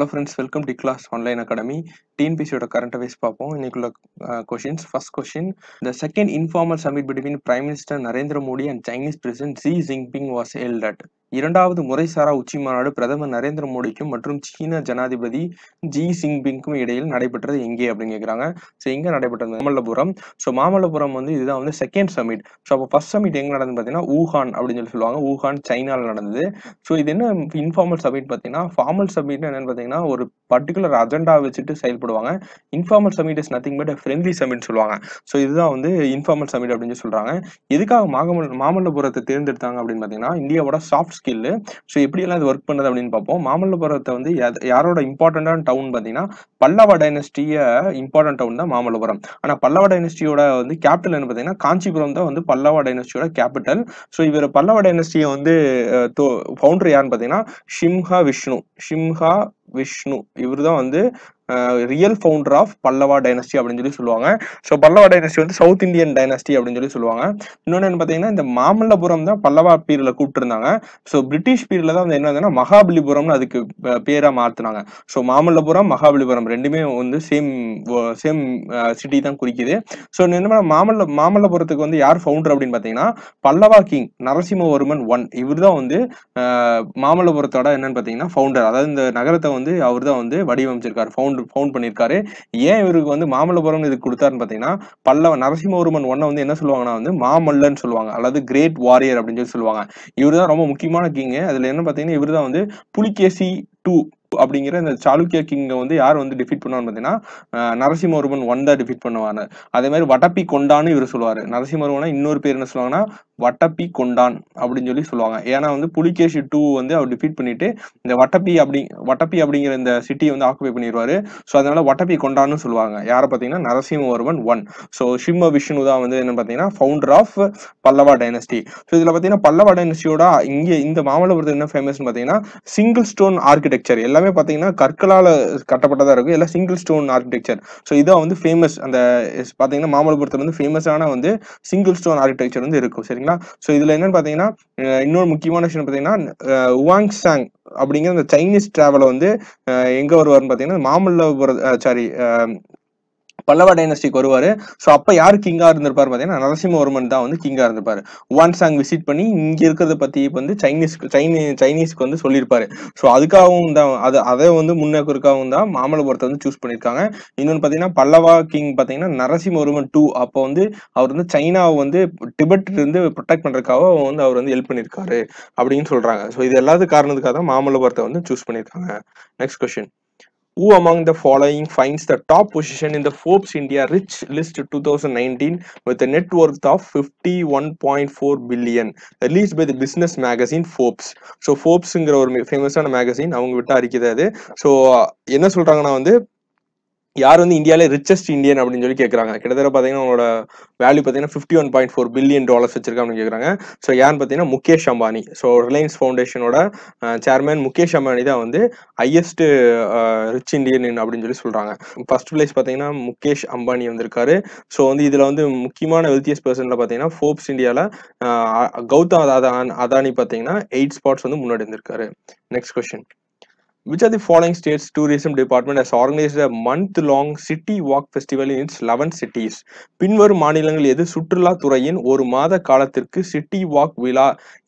Hello friends welcome T class online academy டிஎன்பிசியோட current அவேஸ் பார்ப்போம். இன்னைக்குள்ள questions first question the second informal summit between prime minister Narendra Modi and Chinese president Xi Jinping was held at இரண்டாவது முறைசாரா உச்சி மாநாடு பிரதமர் நரேந்திர மோடிக்கும் மற்றும் சீன ஜனாதிபதி ஜி ஜின்பிங்க்கும் இடையில் நடைபெற்றது எங்கே அப்படின்னு கேட்குறாங்க ஸோ எங்கே நடைபெற்றது? மாமல்லபுரம். ஸோ மாமல்லபுரம் வந்து இதுதான் வந்து செகண்ட் சமிட் ஸோ அப்போ ஃபர்ஸ்ட் சமிட் எங்கே நடந்து பார்த்தீங்கன்னா ஊஹான் அப்படின்னு சொல்லி சொல்லுவாங்க. ஊஹான் சைனாவில் நடந்தது. ஸோ இது என்ன இன்ஃபார்மல் சமிட் பார்த்தீங்கன்னா ஃபார்மல் சமிட் என்னன்னு பார்த்தீங்கன்னா ஒரு பர்டிகுலர் அஜெண்டா வச்சுட்டு செயல்படுவாங்க. Informal summit is nothing but friendly summit சொல்லுவாங்க. ஸோ இதுதான் வந்து இன்ஃபார்மல் சமிட் அப்படின்னு சொல்கிறாங்க எதுக்காக மாமல்ல மாமல்லபுரத்தை தேர்ந்தெடுத்தாங்க அப்படின்னு பார்த்தீங்கன்னா இந்தியாவோட சாஃப்ட் ஸ்கில்லு ஸோ எப்படியெல்லாம் இது ஒர்க் பண்ணுது அப்படின்னு பார்ப்போம். மாமல்லபுரத்தை வந்து யாரோட இம்பார்ட்டண்டான டவுன் பார்த்தீங்கன்னா பல்லவ டைனஸ்டிய இம்பார்ட்டன்ட் டவுன் தான் மாமல்லபுரம். ஆனால் பல்லவ டைனஸ்டியோட வந்து கேபிட்டல் என்ன பார்த்தீங்கன்னா காஞ்சிபுரம் தான் வந்து பல்லவ டைனஸ்டியோட கேபிட்டல் ஸோ இவர் பல்லவ டைனஸ்டியை வந்து ஃபவுண்டர் யாருன்னு பார்த்தீங்கன்னா ஷிம்ஹா விஷ்ணு ஷிம்ஹா விஷ்ணு இவர் தான் வந்து real founder of Pallava dynasty அப்படின்னு சொல்லி சொல்லுவாங்க. ஸோ பல்லவா டைனஸ்டி வந்து சவுத் இந்தியன் டைனஸ்டி அப்படின்னு சொல்லி சொல்லுவாங்க. இன்னொன்று என்ன பார்த்தீங்கன்னா இந்த மாமல்லபுரம் தான் பல்லவா பீரியடில் கூப்பிட்டுருந்தாங்க. ஸோ பிரிட்டிஷ் பீரியடில் தான் வந்து என்ன என்னதுன்னா மகாபலிபுரம்னு அதுக்கு பேராக மாற்றினாங்க ஸோ மாமல்லபுரம் மகாபலிபுரம் ரெண்டுமே வந்து சேம் சேம் சிட்டி தான் குறிக்குது. ஸோ என்ன மாமல்ல மாமல்லபுரத்துக்கு வந்து யார் ஃபவுண்டர் அப்படின்னு பார்த்தீங்கன்னா பல்லவா கிங் நரசிம்மவர்மன் ஒன் இவர் தான் வந்து மாமல்லபுரத்தோட என்னன்னு பார்த்தீங்கன்னா ஃபவுண்டர் அதாவது இந்த நகரத்தை வந்து அவர் தான் வந்து வடிவமைச்சிருக்காரு ஃபவுண்ட் ஃபவுண்ட் பண்ணியிருக்காரு ஏன் இவருக்கு வந்து மாமல்லபுரம் இது கொடுத்தாருன்னு பார்த்தீங்கன்னா பல்லவ நரசிம்மவர்மன் ஒன்னை வந்து என்ன சொல்லுவாங்கன்னா வந்து மாமல்லன்னு சொல்லுவாங்க. அல்லது கிரேட் வாரியர் அப்படின்னு சொல்லி சொல்லுவாங்க. இவர் தான் ரொம்ப முக்கியமான கிங்கு அதுல என்ன பார்த்தீங்கன்னா இவர் தான் வந்து புலிகேசி டூ அப்படிங்கிற இந்த சாளுக்கிய கிங்கை வந்து யார் வந்து டிஃபீட் பண்ணுவான்னு பார்த்தீங்கன்னா அஹ், நரசிம்மவர்மன் ஒன் தான் டிஃபீட் பண்ணுவாங்க அதே மாதிரி வடப்பி கொண்டான்னு இவர் சொல்லுவார். நரசிம்மவர்மனா இன்னொரு பேர் என்ன சொல்லுவாங்கன்னா வட்டப்பி கொண்டான் அப்படின்னு சொல்லி சொல்லுவாங்க. ஏன்னா வந்து புலிகேஷி டூ வந்து அவர் டிஃபீட் பண்ணிட்டு இந்த வட்டப்பி அப்படி வட்டப்பி அப்படிங்கிற இந்த சிட்டியை வந்து ஆக்குபை பண்ணிடுவாரு. ஸோ அதனால வட்டப்பி கொண்டான்னு சொல்லுவாங்க. யாரை பார்த்தீங்கன்னா நரசிம்மவர்மன் ஒன் ஸோ சிம்ம விஷ்ணு தான் வந்து என்ன பார்த்தீங்கன்னா founder of Pallava dynasty so இதில் பார்த்தீங்கன்னா பல்லவா டைனஸ்டியோட இங்கே இந்த மாமல்லபுரத்தில் என்ன ஃபேமஸ்னு பார்த்தீங்கன்னா சிங்கிள் ஸ்டோன் ஆர்கிடெக்சர் எல்லாமே பார்த்தீங்கன்னா கற்களால் கட்டப்பட்டதாக இருக்கும். எல்லாம் சிங்கிள் ஸ்டோன் ஆர்கிடெக்சர் ஸோ இதான் வந்து ஃபேமஸ் அந்த பார்த்தீங்கன்னா மாமல்லபுரத்தில் வந்து ஃபேமஸான வந்து சிங்கிள் ஸ்டோன் ஆர்கிடெக்சர் வந்து இருக்கும். சரிங்களா? ஸோ இதில் என்னன்னு பார்த்தீங்கன்னா இன்னொரு முக்கியமான விஷயம் பார்த்தீங்கன்னா உவாங் சாங் அப்படிங்கிற அந்த சைனீஸ் டிராவலை வந்து எங்கே எங்க வருவாருன்னு பார்த்தீங்கன்னா மாமல்லபுரம் சாரி பல்லவ டைனஸ்டிக்கு வருவாரு. ஸோ அப்போ யார் கிங்கா இருந்திருப்பார் பார்த்தீங்கன்னா நரசிம்மவர்மன் தான் வந்து கிங்கா இருந்திருப்பார். ஒன் சாங் விசிட் பண்ணி இங்க இருக்கிறத பத்தி வந்து சைனீஸ்க்கு சைனீ சைனீஸ்க்கு வந்து சொல்லியிருப்பாரு. ஸோ அதுக்காகவும் தான் அது அதை வந்து முன்னோக்கிற்காகவும் தான் மாமல்லபுரத்தை வந்து சூஸ் பண்ணியிருக்காங்க. இன்னொன்று பார்த்தீங்கன்னா பல்லவா கிங் பார்த்தீங்கன்னா நரசிம்மவர்மன் டூ அப்போ வந்து அவர் வந்து சைனாவை வந்து டிபெட் இருந்து ப்ரொடெக்ட் பண்றதுக்காக வந்து அவர் வந்து ஹெல்ப் பண்ணியிருக்காரு அப்படின்னு சொல்றாங்க. ஸோ இது எல்லாத்து காரணத்துக்காக தான் மாமல்லபுரத்தை வந்து சூஸ் பண்ணியிருக்காங்க. Next question Who among the following finds the top position in the Forbes India Rich List 2019 with a net worth of 51.4 billion released by the business magazine Forbes? So ஃபோர்ப்ஸுங்கிற ஒரு ஃபேமஸான magazine அவங்க விட்டு அறிக்கிறது அது so என்ன சொல்கிறாங்கன்னா வந்து யார் வந்து இந்தியாவிலே ரிச்சஸ்ட் இந்தியன் அப்படின்னு சொல்லி கேட்குறாங்க கிட்டத்தட்ட பார்த்தீங்கன்னா உங்களோட வேல்யூ பார்த்தீங்கன்னா fifty one point four billion dollars வச்சிருக்காங்க கேட்குறாங்க ஸோ யாருன்னு பார்த்தீங்கன்னா முகேஷ் அம்பானி. ஸோ ரிலையன்ஸ் ஃபவுண்டேஷனோட சேர்மேன் முகேஷ் அம்பானி தான் வந்து ஹையஸ்ட் ரிச் இந்தியன் அப்படின்னு சொல்லி சொல்கிறாங்க ஃபர்ஸ்ட் பிளேஸ் பார்த்தீங்கன்னா முகேஷ் அம்பானி வந்திருக்காரு. ஸோ வந்து இதில் வந்து முக்கியமான வெல்த்தியஸ்ட் பர்சனில் பார்த்தீங்கன்னா ஃபோர்ப்ஸ் இந்தியாவில் கௌதம் அதான் அதானி பார்த்தீங்கன்னா எயிட் ஸ்பாட்ஸ் வந்து முன்னாடி இருந்திருக்காரு. Next question Which are the following states tourism department has organized a month-long city walk festival in its 11 cities? பின்வரும் மாநிலங்கள் எது? சுற்றுலா துறையின் ஒரு மாத காலத்திற்கு சிட்டி வாக் விழா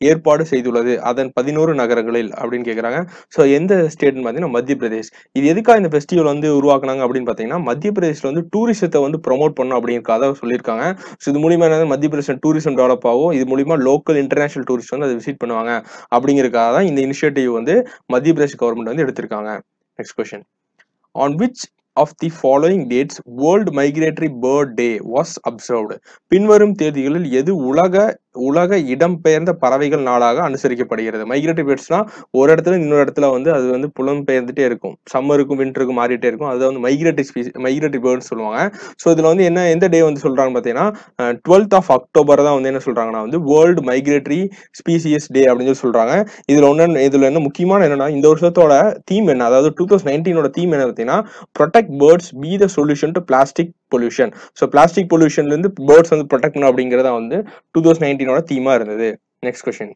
ஏற்பாடு செய்துள்ளது. அதன் பதினோரு நகரங்களில் அப்படின்னு கேட்குறாங்க ஸோ எந்த ஸ்டேட்னு பார்த்தீங்கன்னா மத்திய பிரதேஷ். இது எதுக்காக இந்த ஃபெஸ்டிவல் வந்து உருவாக்குனாங்க அப்படின்னு பார்த்தீங்கன்னா மத்திய பிரதேஷ்ல வந்து டூரிசத்தை வந்து ப்ரொமோட் பண்ணும் அப்படிங்கிறத சொல்லியிருக்காங்க. ஸோ இது மூலியமா என்ன மத்திய பிரதேஷ் டூரிசம் டெவலப் ஆகும். இது மூலிமா லோக்கல் இன்டர்நேஷனல் டூரிஸ்ட் வந்து அதை விசிட் பண்ணுவாங்க. அப்படிங்கிறதுக்காக தான் இந்த இனிஷியேட்டிவ் வந்து மத்திய பிரதேஷ் கவர்மெண்ட் வந்து எடுத்திருக்காங்க. Next question on which of the following dates world migratory bird day was observed பின்வரும் தேதிகளில் எது உலக உலக இடம்பெயர்ந்த பறவைகள் நாளாக அனுசரிக்கப்படுகிறது. மைக்ரேட்டரி பேர்ட்ஸ்னா ஒரு இடத்துல இன்னொரு இடத்துல வந்து அது வந்து புலம்பெயர்ந்துட்டே இருக்கும். சம்மருக்கும் வின்டருக்கும் மாறிட்டே இருக்கும். அது வந்து மைக்ரேட்டரி ஸ்பீஸ் மைக்ரேட்டரி பேர்ட்ஸ் சொல்லுவாங்க. ஸோ இதில் வந்து என்ன எந்த டே வந்து சொல்றாங்க பார்த்தீங்கன்னா டுவெல்த் ஆஃப் அக்டோபர் தான் வந்து என்ன சொல்றாங்கன்னா வந்து வேர்ல்டு மைக்ரேட்டரி ஸ்பீசியஸ் டே அப்படின்னு சொல்லி சொல்றாங்க. இதில் ஒன்று இதில் என்ன முக்கியமான என்னன்னா இந்த வருஷத்தோட தீம் என்ன அதாவது டூ தௌசண்ட் நைன்டீனோட தீம் என்ன பார்த்தீங்கன்னா protect birds be the solution to plastic pollution so plastic பொல்யூஷன்லேருந்து birds வந்து ப்ரொடெக்ட் பண்ணணும் அப்படிங்கிறத வந்து டூ தௌசண்ட் நைன்டீனோட தீமாக இருந்தது next question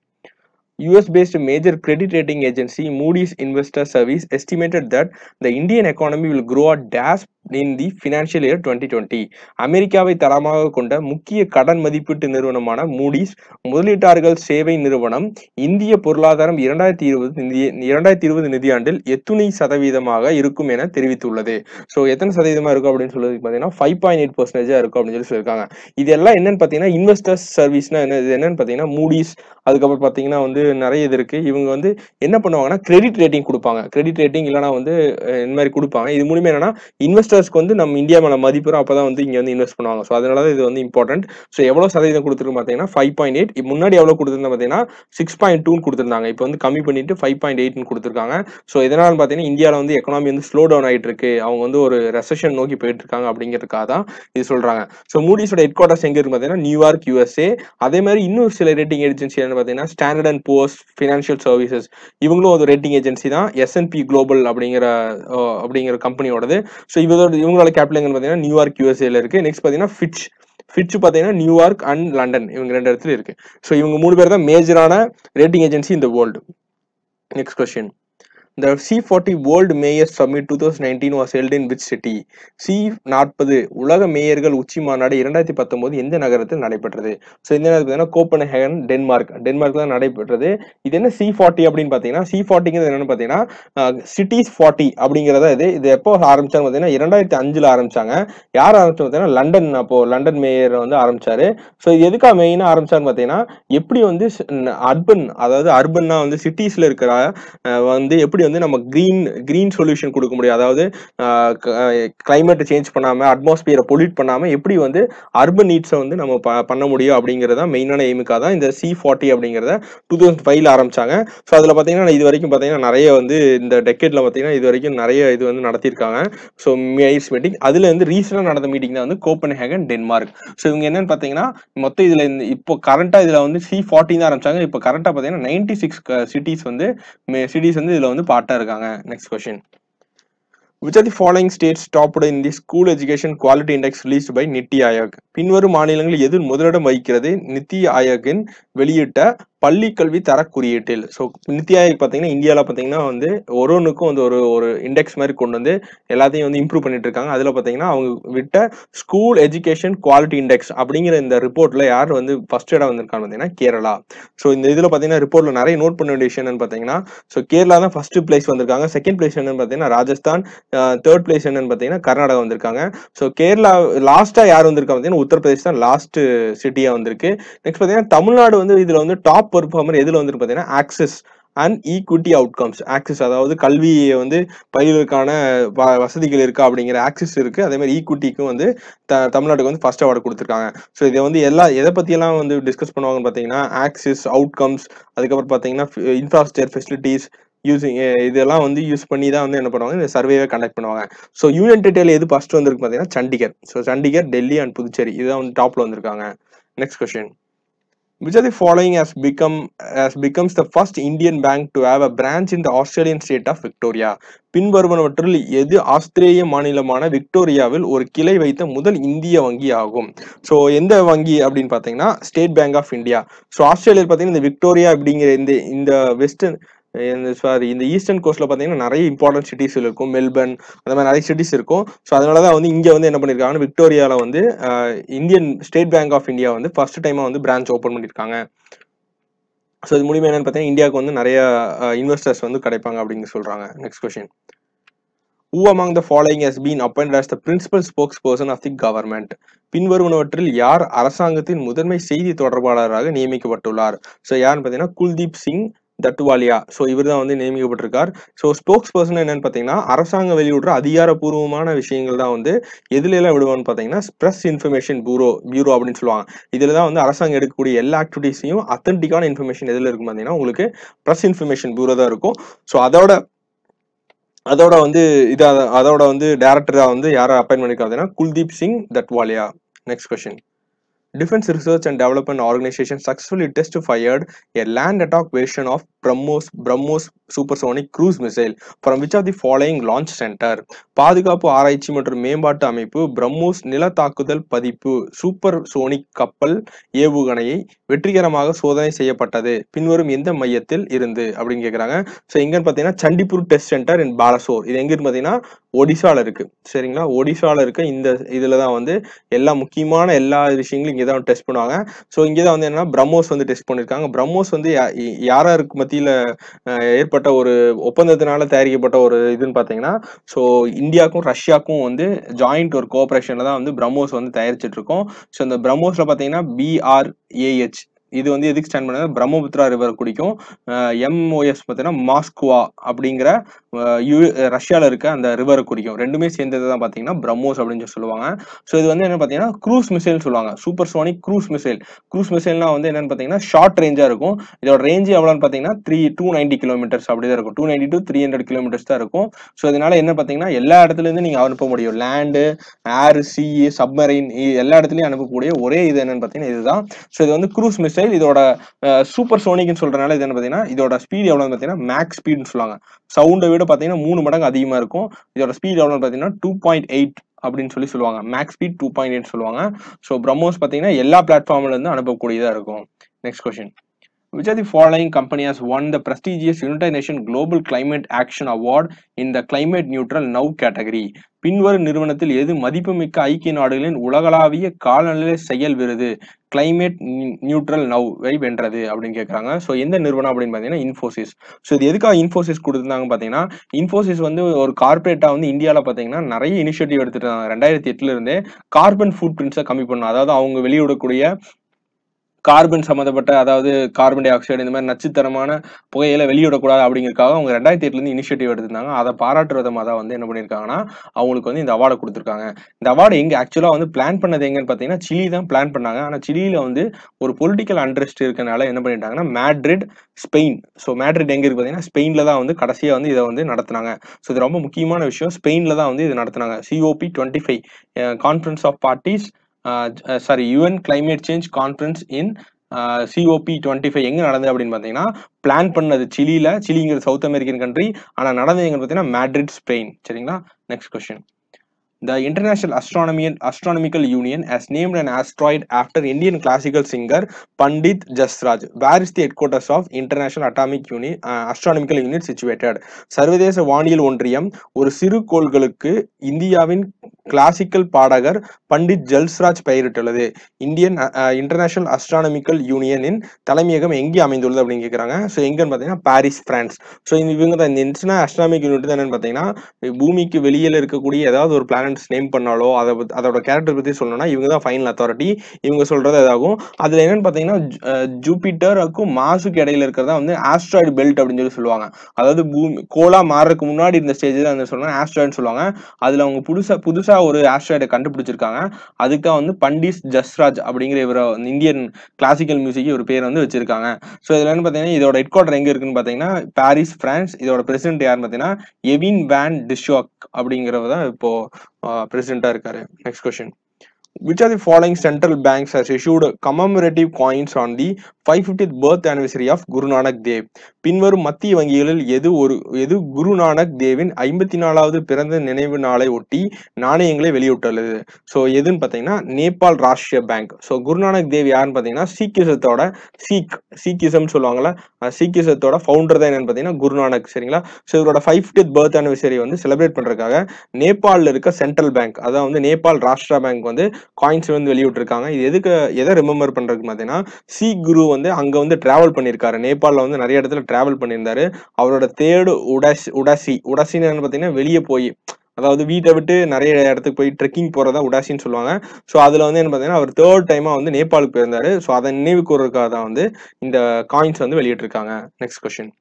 US-based major credit rating agency Moody's Investor Service estimated that the Indian economy will grow at dash in the financial year twenty twenty அமெரிக்காவை தரமாக கொண்ட முக்கிய கடன் மதிப்பீட்டு நிறுவனமான மூடிஸ் முதலீட்டாளர்கள் சேவை நிறுவனம் இந்திய பொருளாதாரம் இரண்டாயிரத்தி இருபது நிதி இரண்டாயிரத்தி இருபது நிதியாண்டில் எத்துணை சதவீதமாக இருக்கும் என தெரிவித்துள்ளது. ஸோ எத்தனை சதவீதமாக இருக்கும் அப்படின்னு சொல்லி பார்த்தீங்கன்னா ஃபைவ் பாயிண்ட் எயிட் பர்சன்டேஜா இருக்கும் அப்படின்னு சொல்லி சொல்லியிருக்காங்க. இது எல்லாம் என்னன்னு பார்த்தீங்கன்னா இன்வெஸ்டர்ஸ் சர்வீஸ்னா என்ன இது என்னன்னு பார்த்தீங்கன்னா மூடிஸ் அதுக்கப்புறம் பார்த்தீங்கன்னா வந்து நிறைய இது இருக்கு. இவங்க வந்து என்ன பண்ணுவாங்கன்னா கிரெடிட் ரேட்டிங் கொடுப்பாங்க. கிரெடிட் ரேட்டிங் இல்லைனா வந்து இந்த மாதிரி கொடுப்பாங்க. இது மூலியமா என்னன்னா இன்வெஸ்டர்ஸ்க்கு வந்து நம்ம இந்தியா மேல மதிப்புறோம் அப்பதான் வந்து இங்க வந்து இன்வெஸ்ட் பண்ணுவாங்க. ஸோ அதனால தான் இது வந்து இம்பார்ட்டன்ட் ஸோ எவ்வளவு சதவீதம் கொடுத்துருக்கு பார்த்தீங்கன்னா ஃபைவ் பாயிண்ட் எயிட் முன்னாடி எவ்வளவு கொடுத்துருந்தா பார்த்தீங்கன்னா சிக்ஸ் பாயிண்ட் டூ கொடுத்துருந்தாங்க. இப்போ வந்து கம்மி பண்ணிட்டு ஃபைவ் பாயிண்ட் எயிட்னு கொடுத்துருக்காங்க. ஸோ இதனால பார்த்தீங்கன்னா இந்தியாவில் வந்து எக்கனாமி வந்து ஸ்லோ டவுன் ஆயிட்டு இருக்கு அவங்க வந்து ஒரு ரெசஷன் நோக்கி போயிட்டு இருக்காங்க அப்படிங்கிறதுக்காக தான் இது சொல்றாங்க. ஸோ மூடிஸோட ஹெட் குவார்டர்ஸ் எங்க இருக்கு பார்த்தீங்கன்னா நியூயார்க் யூஎஸ்ஏ அதே மாதிரி இன்னொரு சில ரேட்டிங் ஏஜென்சி என்ன பாத்தீங்கன்னா ஸ்டாண்டர்ட் அண்ட் போஸ்ட் ஃபினான்ஷியல் சர்வீசஸ் இவங்களும் ஒரு ரேட்டிங் ஏஜென்சி தான். எஸ்என்பி குளோபல் அப்படிங்கிற அப்படிங்கிற கம்பெனியோடது ஸோ இவரோட இவங்களோட கேபிட்டல் எங்கன்னு பார்த்தீங்கன்னா நியூயார்க் யூஎஸ்ஏல இருக்கு. நெக்ஸ்ட் பார்த்தீங்கன்னா ஃபிட்ச் ஃபிட்ச் பார்த்தீங்கன்னா நியூயார்க் அண்ட் லண்டன் இவங்க ரெண்டு இடத்துல இருக்கு. ஸோ இவங்க மூணு பேர் தான் மேஜரான ரேட்டிங் ஏஜென்சி இந்த world next question The C40 World Mayors Summit 2019 was held in which city? C நாற்பது உலக மேயர்கள் உச்சி மாநாடு இரண்டாயிரத்தி பத்தொன்பது எந்த நகரத்தில் நடைபெற்றது? ஸோ இந்த நகரத்தில் பார்த்தீங்கன்னா கோப்பன்ஹேகன் டென்மார்க். டென்மார்க் தான் நடைபெற்றது. இது என்ன சி ஃபார்ட்டி அப்படின்னு பார்த்தீங்கன்னா சி ஃபார்ட்டிங்கிறது என்னன்னு பார்த்தீங்கன்னா சிட்டிஸ் ஃபார்ட்டி அப்படிங்கிறத இது. இது எப்போ ஆரம்பிச்சாங்க பார்த்தீங்கன்னா இரண்டாயிரத்தி அஞ்சில் ஆரம்பிச்சாங்க. யார் ஆரம்பிச்சு பார்த்தீங்கன்னா லண்டன் அப்போ லண்டன் மேயர் வந்து ஆரம்பிச்சாரு. ஸோ இது எதுக்காக மெயினாக ஆரம்பிச்சாருன்னு பார்த்தீங்கன்னா எப்படி வந்து அர்பன் அதாவது அர்பன்னா வந்து சிட்டிஸ்ல இருக்கிற வந்து எப்படி வந்து நம்ம கிரீன் கிரீன் சொல்யூஷன் கொடுக்க முடியும். அதாவது கிளைமேட்டை சேஞ்ச் பண்ணாமல் அட்மாஸ்பியரை பொல்யூட் பண்ணாமல் எப்படி வந்து அர்பன் நீட்ஸை வந்து நம்ம ப- பண்ண முடியும் அப்படிங்கிறத மெயினான எய்முக்காக தான் இந்த சி ஃபார்ட்டி அப்படிங்கிறத டூ தௌசண்ட் ஃபைவ்ல ஆரம்பிச்சாங்க. ஸோ அதில் பார்த்தீங்கன்னா இது வரைக்கும் பார்த்தீங்கன்னா நிறைய வந்து இந்த டெக்கெட்ல பார்த்தீங்கன்னா இது வரைக்கும் நிறைய இது வந்து நடத்தியிருக்காங்க. ஸோ மேயர்ஸ் மீட்டிங் அதில் வந்து ரீசெண்டாக நடந்த மீட்டிங் தான் வந்து கோப்பன்ஹேகன் டென்மார்க் ஸோ இவங்க என்னன்னு பார்த்தீங்கன்னா மொத்தம் இதில் இந்த இப்போ கரண்ட்டாக இதில் வந்து சி ஃபார்ட்டி தான் ஆரம்பிச்சாங்க. இப்போ கரண்ட்டாக பார்த்தீங்கன்னா நைன்டி சிக்ஸ் சிட்டிஸ் வந்து சிட்டிஸ் வந்து இதில் வந்து பார்ட்டாக இருக்காங்க next question which are the following states topped in the school education quality index released by NITI Aayog பின்வரும் மாநிலங்கள் எது முதலிடம் வகிக்கிறது நித்தி ஆயோக்கின் வெளியிட்ட பள்ளி கல்வி தர குறியீட்டில் ஸோ நித்தி பார்த்தீங்கன்னா இந்தியாவில் பார்த்தீங்கன்னா வந்து ஒரு ஒன்றுக்கும் வந்து ஒரு ஒரு இண்டெக்ஸ் மாதிரி கொண்டு வந்து எல்லாத்தையும் வந்து இம்ப்ரூவ் பண்ணிட்டு இருக்காங்க. அதில் பார்த்தீங்கன்னா அவங்க விட்ட ஸ்கூல் எஜுகேஷன் குவாலிட்டி இண்டெக்ஸ் அப்படிங்கிற இந்த ரிப்போர்ட்ல யார் வந்து ஃபர்ஸ்ட் இடம் வந்திருக்காங்க பார்த்தீங்கன்னா கேரளா. ஸோ இந்த இதில் பார்த்தீங்கன்னா ரிப்போர்ட்ல நிறைய நோட் பண்ண வேண்டிய விஷயம் என்னன்னு பார்த்தீங்கன்னா ஸோ கேரளா தான் ஃபர்ஸ்ட் பிளேஸ் வந்திருக்காங்க. செகண்ட் பிளேஸ் என்னன்னு பார்த்தீங்கன்னா ராஜஸ்தான் தேர்ட் பிளேஸ் என்னன்னு பார்த்தீங்கன்னா கர்நாடகா வந்திருக்காங்க. ஸோ கேரளா லாஸ்ட்டாக யார் வந்திருக்காங்க பார்த்தீங்கன்னா உத்தரப்பிரதேஷ் தான் லாஸ்ட் சிட்டியாக வந்திருக்கு. நெக்ஸ்ட் பார்த்தீங்கன்னா தமிழ்நாடு வந்து இதில் வந்து டாப் பெர்ஃபார்மர் எதில் வந்துட்டு பார்த்தீங்கன்னா access and equity outcomes access அதாவது கல்வியை வந்து பயிர்களுக்கான வ- வசதிகள் இருக்கா அப்படிங்கிற ஆக்சஸ் இருக்குது அதேமாதிரி ஈக்குவிட்டிக்கும் ஈக்விட்டிக்கும் வந்து த தமிழ்நாட்டுக்கு வந்து ஃபர்ஸ்ட் அவார்டு கொடுத்துருக்காங்க. ஸோ இதை வந்து எல்லா எதை பற்றியெல்லாம் வந்து டிஸ்கஸ் பண்ணுவாங்கன்னு பார்த்தீங்கன்னா ஆக்சஸ் அவுட்கம்ஸ் அதுக்கப்புறம் பார்த்தீங்கன்னா இன்ஃப்ராஸ்ட்ரக்சர் ஃபெசிலிட்டிஸ் யூஸிங் இதெல்லாம் வந்து யூஸ் பண்ணி தான் வந்து என்ன பண்ணுவாங்க இந்த சர்வேவை கண்டக்ட் பண்ணுவாங்க. ஸோ யூனியன் டெரிட்டரி எது ஃபர்ஸ்ட் வந்திருக்கு பார்த்தீங்கன்னா Chandigarh. So Chandigarh Delhi and Puducherry. இதுதான் வந்து டாப்பில் வந்திருக்காங்க. Next question Which of the following has become has becomes the first Indian bank to have a branch in the Australian state of Victoria? பின்வருவனவற்றில் எது ஆஸ்திரேலிய மாநிலமான விக்டோரியாவில் ஒரு கிளை வைத்த முதல் இந்திய வங்கி ஆகும் ஸோ எந்த வங்கி அப்படின்னு பார்த்தீங்கன்னா state bank of India so ஆஸ்திரேலியாவில் பார்த்தீங்கன்னா இந்த விக்டோரியா அப்படிங்கிற இந்த இந்த வெஸ்டர்ன் சாரி இந்த ஈஸ்டர்ன் கோஸ்ட்ல பார்த்தீங்கன்னா நிறைய இம்பார்ட்டன்ட் சிட்டிஸ் இருக்கும். மெல்பர்ன் அந்த மாதிரி நிறைய சிட்டிஸ் இருக்கும். ஸோ அதனால தான் வந்து இங்கே வந்து என்ன பண்ணியிருக்காங்கன்னா விக்டோரியாவில் வந்து Indian state bank of India வந்து ஃபர்ஸ்ட் டைமாக வந்து பிரான்ச் ஓப்பன் பண்ணியிருக்காங்க ஸோ இது மூலியமாக என்னன்னு பார்த்தீங்கன்னா இந்தியாவுக்கு வந்து நிறைய இன்வெஸ்டர்ஸ் வந்து கிடைப்பாங்க அப்படின்னு சொல்கிறாங்க next question who among the following has been been appointed the principal spokesperson of the government பின்வருவனவற்றில் யார் அரசாங்கத்தின் முதன்மை செய்தி தொடர்பாளராக நியமிக்கப்பட்டுள்ளார்? ஸோ யாருன்னு பார்த்தீங்கன்னா குல்தீப் சிங் தட்டுவாலியா. ஸோ இவர் தான் வந்து நியமிக்கப்பட்டிருக்கார். ஸோ ஸ்போக்ஸ் பர்சன் என்னன்னு பார்த்தீங்கன்னா அரசாங்கம் வெளியிடுற அதிகாரப்பூர்வமான விஷயங்கள் தான் வந்து எதுல எல்லாம் விடுவான்னு பார்த்தீங்கன்னா ப்ரெஸ் இன்ஃபர்மேஷன் பூரோ பியூரோ அப்படின்னு சொல்லுவாங்க. இதில் தான் வந்து அரசாங்கம் எடுக்கக்கூடிய எல்லா ஆக்டிவிட்டீஸையும் அத்தன்டிக்கான இன்ஃபர்மேஷன் எதில் இருக்கும் பார்த்தீங்கன்னா உங்களுக்கு ப்ரெஸ் இன்ஃபர்மேஷன் பியூரோ தான் இருக்கும். ஸோ அதோட அதோட வந்து இதாக அதோட வந்து டேரக்டராக வந்து யாரை அப்பாயின் பண்ணிருக்காங்க Kuldeep Singh Dhadwalia next question Defense Research and Development Organization successfully test fired a land attack version of BrahMos BrahMos supersonic cruise missile from which of the following launch centre பாதுகாப்பு ஆராய்ச்சி மற்றும் மேம்பாட்டு அமைப்பு பிரம்மோஸ் நில தாக்குதல் பதிப்பு super sonic கப்பல் ஏவுகணையை வெற்றிகரமாக சோதனை செய்யப்பட்டது. பின்வரும் எந்த மையத்தில் இருந்து அப்படின்னு கேட்குறாங்க ஸோ எங்கன்னு பார்த்தீங்கன்னா Chandipur test centre in Balasore. இது எங்கன்னு பார்த்தீங்கன்னா ஒடிசாவில் இருக்கு. சரிங்களா? ஒடிசாவில் இருக்க இந்த இதில் தான் வந்து எல்லா முக்கியமான எல்லா விஷயங்களும் இங்கே தான் டெஸ்ட் பண்ணுவாங்க. ஸோ இங்கே தான் வந்து என்னன்னா பிரம்மோஸ் வந்து டெஸ்ட் பண்ணியிருக்காங்க பிரம்மோஸ் வந்து யா- மத்திய மத்தியில் ஏற்பட்ட ஒரு ஒப்பந்தத்தினால தயாரிக்கப்பட்ட ஒரு இதுன்னு பார்த்தீங்கன்னா ஸோ இந்தியாவுக்கும் ரஷ்யாவுக்கும் வந்து ஜாயிண்ட் ஒரு கோஆபரேஷனில் தான் வந்து பிரம்மோஸ் வந்து தயாரிச்சிட்டு இருக்கோம். ஸோ இந்த பிரம்மோஸில் பார்த்தீங்கன்னா பிஆர்ஏஹெச் இது வந்து எதுக்கு ஸ்டாண்ட் பண்ணது? பிரம்மபுத்திரா ரிவர் குடிக்கும். எம்ஓஎஸ் பார்த்தீங்கன்னா மாஸ்குவா அப்படிங்கிற யூ ரஷ்யாவில் ரஷ்யால இருக்க அந்த ரிவரை குறிக்கும் ரெண்டுமே சேர்ந்தது தான் பார்த்தீங்கன்னா பிரம்மோஸ் அப்படின்னு சொல்லி சொல்லுவாங்க. ஸோ இது வந்து என்ன பார்த்தீங்கன்னா க்ரூஸ் மிசைல் சொல்லுவாங்க. Supersonic cruise missile cruise மிசைல்னா வந்து என்னன்னு பார்த்தீங்கன்னா ஷார்ட் ரேஞ்சாக இருக்கும். இதோட ரேஞ்சு எவ்வளோன்னு பார்த்தீங்கன்னா த்ரீ டூ நைன்டி கிலோமீட்டர்ஸ் அப்படி தான் இருக்கும். Two ninety two three hundred kilometres தான் இருக்கும். ஸோ இதனால என்ன பார்த்தீங்கன்னா எல்லா இடத்துலேருந்து நீங்கள் அனுப்ப முடியும். லேண்டு ஏர் சி சப்மரைன் எல்லா இடத்துலையும் அனுப்பக்கூடிய ஒரே இது என்னன்னு பார்த்தீங்கன்னா இதுதான். ஸோ இது வந்து க்ரூஸ் மிசைல் இதோட சூப்பர் சோனிக்னு சொல்றதுனால இது என்ன பார்த்தீங்கன்னா இதோட ஸ்பீட் எவ்வளோன்னு பார்த்தீங்கன்னா மேக்ஸ் ஸ்பீட்னு சொல்லுவாங்க. சவுண்டை விட பார்த்தீங்கன்னா மூணு மடங்கு அதிகமாக இருக்கும். இதோட ஸ்பீட் எவ்வளோன்னு பார்த்தீங்கன்னா டூ பாயிண்ட் எயிட் அப்படின்னு சொல்லி சொல்லுவாங்க. Max speed two point eight சொல்லுவாங்க. ஸோ பிரம்மோஸ் பார்த்தீங்கன்னா எல்லா பிளாட்ஃபார்ம்ல இருந்து அனுப்பக்கூடியதாக இருக்கும். Next question Which of the following company has won the prestigious United Nations Global Climate Action Award in the Climate Neutral Now category? பின்வரும் நிறுவனத்தில் எது மதிப்புமிக்க ஐக்கிய நாடுகளின் உலகளாவிய காலநிலை செயல் விருது? கிளைமேட் நியூட்ரல் நவ் வை வென்றது அப்படின்னு கேட்குறாங்க ஸோ எந்த நிறுவனம் அப்படின்னு பார்த்தீங்கன்னா இன்ஃபோசிஸ் ஸோ இது எதுக்காக இன்ஃபோசிஸ் கொடுத்துருந்தாங்க பார்த்தீங்கன்னா இன்ஃபோசிஸ் வந்து ஒரு கார்பரேட்டாக வந்து இந்தியாவில் பார்த்தீங்கன்னா நிறைய இனிஷியேட்டிவ் எடுத்துட்டு இருந்தாங்க ரெண்டாயிரத்தி எட்டுலேருந்தே கார்பன் ஃபுட் பிரிண்ட்ஸை கம்மி பண்ணணும். அதாவது அவங்க வெளியிடக்கூடிய கார்பன் சம்மந்தப்பட்ட அதாவது கார்பன் டை ஆக்சைடு இந்த மாதிரி நச்சுத்தரமான புகையில வெளியிடக்கூடாது அப்படிங்கிறக்காக அவங்க ரெண்டாயிரத்தி எட்டுலேருந்து இனிஷியேட்டிவ் எடுத்திருந்தாங்க. அதை பாராட்டு விதமாக தான் வந்து என்ன பண்ணியிருக்காங்கன்னா அவங்களுக்கு வந்து இந்த அவார்டை கொடுத்துருக்காங்க. இந்த அவார்டு எங்கே ஆக்சுவலாக வந்து பிளான் பண்ணது எங்கன்னு பார்த்தீங்கன்னா சிலி தான் பிளான் பண்ணாங்க. ஆனால் சிலியில் வந்து ஒரு பொலிட்டிக்கல் அண்ட்ரெஸ்ட் இருக்கனால என்ன பண்ணிட்டாங்கன்னா மேட்ரிட் ஸ்பெயின் ஸோ மேட்ரிட் எங்கே இருக்கு பார்த்தீங்கன்னா ஸ்பெயினில் தான் வந்து கடைசியாக வந்து இதை வந்து நடத்தினாங்க. ஸோ இது ரொம்ப முக்கியமான விஷயம். ஸ்பெயினில் தான் வந்து இது நடத்தினாங்க. COP twenty five conference of parties sorry UN climate change conference in COP twenty five எங்கே நடந்தது அப்படின்னு பார்த்தீங்கன்னா பிளான் பண்ணது சிலியில் சிலிங்கிற சவுத் அமெரிக்கன் கண்ட்ரி ஆனால் நடந்தது எங்கன்னு பார்த்தீங்கன்னா மேட்ரிட் ஸ்பெயின் சரிங்களா next question the international astronomian astronomical union has named and asteroid after Indian classical singer Pandit Jasraj where is the headquarters of international atomic unit astronomical unit situated சர்வதேச வானியல் ஒன்றியம் ஒரு சிறு கோள்களுக்கு இந்தியாவின் கிளாசிக்கல் பாடகர் பண்டிட் ஜல்ஸ்ராஜ் பெயரிட்டுள்ளது. இந்தியன் இன்டர்நேஷனல் அஸ்ட்ரானமிக்கல் யூனியனின் தலைமையகம் எங்கே அமைந்துள்ளது அப்படின்னு கேட்குறாங்க ஸோ எங்கன்னு பார்த்தீங்கன்னா பாரிஸ் பிரான்ஸ் ஸோ இவங்க தான் இந்த இன்டர்நேஷனல் அஸ்ட்ரானமிக் யூனிட் தான் என்னன்னு பார்த்தீங்கன்னா பூமிக்கு வெளியில் இருக்கக்கூடிய ஏதாவது ஒரு பிளானட்ஸ் நேம் பண்ணாலோ அதை அதோட கேரக்டர் பற்றி சொல்லணும்னா இவங்க தான் ஃபைனல் அத்தாரிட்டி இவங்க சொல்றது இதாகும். அதில் என்னன்னு பார்த்தீங்கன்னா ஜூபிட்டருக்கும் மாசுக்கு இடையில இருக்கிறதா வந்து ஆஸ்ட்ராய்டு பெல்ட் அப்படின்னு சொல்லி சொல்லுவாங்க. அதாவது பூமி கோலா மாறுறதுக்கு முன்னாடி இருந்த ஸ்டேஜ் தான் வந்து ஆஸ்ட்ராய்டுன்னு சொல்லுவாங்க. அதில் அவங்க புதுசாக புதுசாக ஒரு ஆஸ்ட்ராய்டை கண்டுபிடிச்சிருக்காங்க. அதுக்காக வந்து பண்டிஸ் ஜஸ்ராஜ் அப்படிங்கிற இவரை இந்தியன் கிளாசிக்கல் மியூசிக் ஒரு பேர் வந்து வச்சிருக்காங்க. ஸோ இதில் என்ன பார்த்தீங்கன்னா இதோட ஹெட் குவார்டர் எங்கே இருக்குன்னு பார்த்தீங்கன்னா பாரிஸ் பிரான்ஸ் இதோட பிரசிடென்ட் யாருன்னு பார்த்தீங்கன்னா எவின் வேன் டிஷாக் அப்படிங்கிறவர் தான் இப்போ பிரசிடென்ட்டாக இருக்காரு. Next question Which of the following central banks has issued commemorative coins on the 550th birth anniversary of Guru Nanak Dev? பின்வரும் மத்திய வங்கிகளில் எது ஒரு எது குரு நானக் தேவின் ஐம்பத்தி நாலாவது பிறந்த நினைவு நாளை ஒட்டி நாணயங்களை வெளியிட்டுள்ளது? ஸோ எதுன்னு பார்த்தீங்கன்னா நேபாள் ராஷ்டிரிய பேங்க். ஸோ குருநானக் தேவ் யாருன்னு பார்த்தீங்கன்னா சீக்கியசத்தோட சீக் சீக்கிசம் சொல்லுவாங்களா அஹ் சீக்கியசத்தோட ஃபவுண்டர் தான் என்னன்னு பார்த்தீங்கன்னா குருநானக் சரிங்களா? ஸோ இவரோட ஃபைவ் ஃபிஃப்டித் பர்த் anniversary வந்து செலிப்ரேட் பண்ணுறதுக்காக நேபாளில் இருக்க சென்ட்ரல் பேங்க் அதான் வந்து நேபாள் ராஷ்டிரா பேங்க் வந்து காயின்ஸ் வந்து வெளியிட்டிருக்காங்க. இது எதுக்கு எதை ரிமெம்பர் பண்ணுறதுக்கு பார்த்தீங்கன்னா சி குரு வந்து அங்கே வந்து டிராவல் பண்ணியிருக்காரு. நேபாளில் வந்து நிறைய இடத்துல டிராவல் பண்ணியிருந்தாரு. அவரோட தேர்டு உடாசி உடாசி உடாசின்னு என்னன்னு பார்த்தீங்கன்னா வெளியே போய் அதாவது வீட்டை விட்டு நிறைய இடத்துக்கு போய் ட்ரெக்கிங் போகிறதா உடாசின்னு சொல்லுவாங்க. ஸோ அதில் வந்து என்ன பார்த்தீங்கன்னா அவர் தேர்ட் டைமாக வந்து நேபாளுக்கு போயிருந்தாரு. ஸோ அதை நினைவு கூறுறதுக்காக தான் வந்து இந்த காயின்ஸ் வந்து வெளியிட்டிருக்காங்க. Next question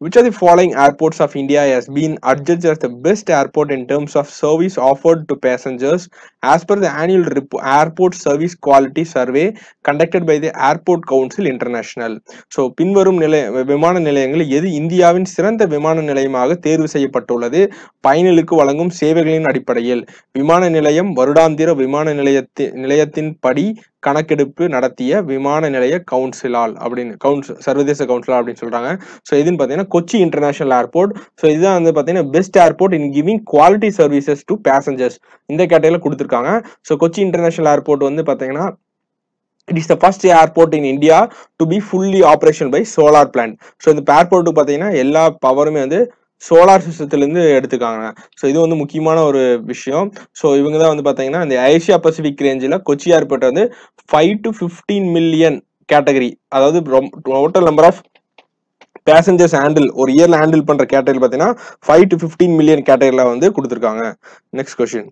Which of the following airports of India has been adjudged as the best airport in terms of service offered to passengers as per the annual airport service quality survey conducted by the Airport Council International? So பின்வரும் நிலைய விமான நிலையங்களில் எது இந்தியாவின் சிறந்த விமான நிலையமாக தேர்வு செய்யப்பட்டுள்ளது பயணிகளுக்கு வழங்கும் சேவைகளின் அடிப்படையில் விமான நிலையம் வருடாந்திர விமான நிலையத்தி நிலையத்தின் படி கணக்கெடுப்பு நடத்திய விமான நிலைய கவுன்சிலால் அப்படின்னு கவுன்சில் சர்வதேச கவுன்சிலால் அப்படின்னு சொல்றாங்க. ஸோ இதுன்னு பார்த்தீங்கன்னா கொச்சி இன்டர்நேஷனல் ஏர்போர்ட். ஸோ இதுதான் வந்து பார்த்தீங்கன்னா best airport in giving quality services to passengers இந்த கேட்டகரியில் கொடுத்துருக்காங்க. ஸோ கொச்சி இன்டர்நேஷனல் ஏர்போர்ட் வந்து பார்த்தீங்கன்னா it is the first airport in India to be fully operation by solar plant so இந்த ஏர்போர்ட்டுக்கு பார்த்தீங்கன்னா எல்லா பவருமே வந்து சோலார் சிஸ்டத்துலேருந்து எடுத்துக்காங்க ஸோ இது வந்து முக்கியமான ஒரு விஷயம். ஸோ இவங்க தான் வந்து பார்த்தீங்கன்னா இந்த ஏசியா பசிபிக் ரேஞ்சில் கொச்சி ஏர்போர்ட் வந்து five to fifteen million category அதாவது total number of passengers handle ஒரு இயர்ல ஹேண்டில் பண்ற கேட்டகரி பார்த்தீங்கன்னா ஃபைவ் டு ஃபிஃப்டீன் மில்லியன் கேட்டகரியில் வந்து கொடுத்துருக்காங்க. Next question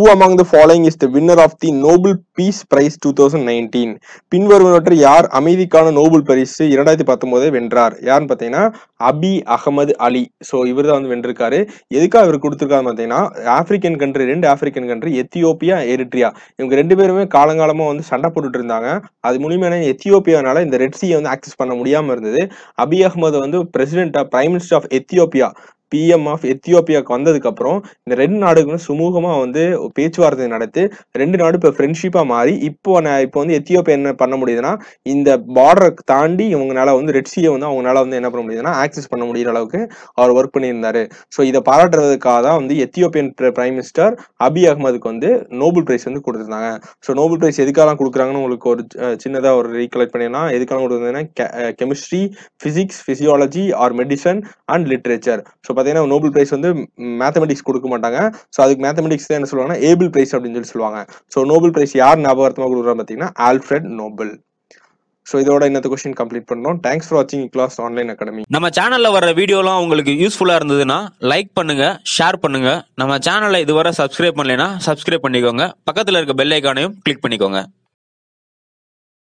who among the following is the winner of the Nobel peace prize two thousand nineteen பின்வருவனவற்றை யார் அமைதிக்கான நோபல் பரிசு இரண்டாயிரத்தி பத்தொம்போதே வென்றார்? யாருன்னு பார்த்தீங்கன்னா அபி அகமது அலி. ஸோ இவர் தான் வந்து வென்றிருக்காரு. எதுக்காக இவர் கொடுத்துருக்காரு பார்த்தீங்கன்னா ஆப்பிரிக்கன் கண்ட்ரி ரெண்டு ஆப்பிரிக்கன் கண்ட்ரி எத்தியோப்பியா எரிட்ரியா இவங்க ரெண்டு பேருமே காலங்காலமாக வந்து சண்டை போட்டுட்டு இருந்தாங்க. அது மூலியமான எத்தியோப்பியானால இந்த ரெட் சீயை வந்து ஆக்சஸ் பண்ண முடியாமல் இருந்தது. அபி அகமது வந்து president of prime minister of Ethiopia PM of எத்தியோப்பியாவுக்கு வந்ததுக்கப்புறம் இந்த ரெண்டு நாடுகளும் சுமூகமாக வந்து பேச்சுவார்த்தை நடத்தி ரெண்டு நாடு இப்போ ஃப்ரெண்ட்ஷிப்பாக மாறி இப்போ நான் இப்போ வந்து எத்தியோப்பியா என்ன பண்ண முடியுதுன்னா இந்த பார்டரை தாண்டி இவங்கனால வந்து ரெட் வந்து அவங்களால வந்து என்ன பண்ண முடியுதுன்னா ஆக்சஸ் பண்ண முடியிற அளவுக்கு அவர் ஒர்க் பண்ணியிருந்தாரு. ஸோ இதை பாராட்டுறதுக்காக தான் வந்து எத்தியோப்பியன் பிரைம் மினிஸ்டர் அபி அகமதுக்கு வந்து நோபல் பிரைஸ் வந்து கொடுத்துருந்தாங்க. ஸோ நோபல் பிரைஸ் எதுக்காக கொடுக்குறாங்கன்னு உங்களுக்கு ஒரு சின்னதாக ஒரு ரீகலெக்ட் பண்ணினா எதுக்காக கொடுக்குறதுன்னா chemistry physics physiology or medicine and literature so பார்த்தீங்கன்னா நோபல் பிரைஸ் வந்து மேத்தமெட்டிக்ஸ் கொடுக்க மாட்டாங்க. ஸோ அதுக்கு மேத்தமெட்டிக்ஸ் தான் என்ன சொல்லுவாங்கன்னா ஏபிள் பிரைஸ் அப்படின்னு சொல்லி சொல்லுவாங்க. ஸோ நோபல் பிரைஸ் யார் ஞாபகார்த்தமாக கொடுக்குறாங்க பார்த்தீங்கன்னா ஆல்ஃப்ரெட் நோபல் ஸோ இதோட இன்னத்த கொஸ்டின் கம்ப்ளீட் பண்ணோம் தேங்க்ஸ் ஃபார் வாட்சிங் கிளாஸ் ஆன்லைன் அகாடமி நம்ம சேனல்ல வர வீடியோலாம் உங்களுக்கு யூஸ்ஃபுல்லா இருந்ததுன்னா லைக் பண்ணுங்க ஷேர் பண்ணுங்க. நம்ம சேனலை இதுவரை சப்ஸ்கிரைப் பண்ணலைன்னா சப்ஸ்கிரைப் பண்ணிக்கோங்க. பக்கத்துல இருக்க பெல் ஐக்கானையும் கிளிக் பண்ணிக்கோங்க.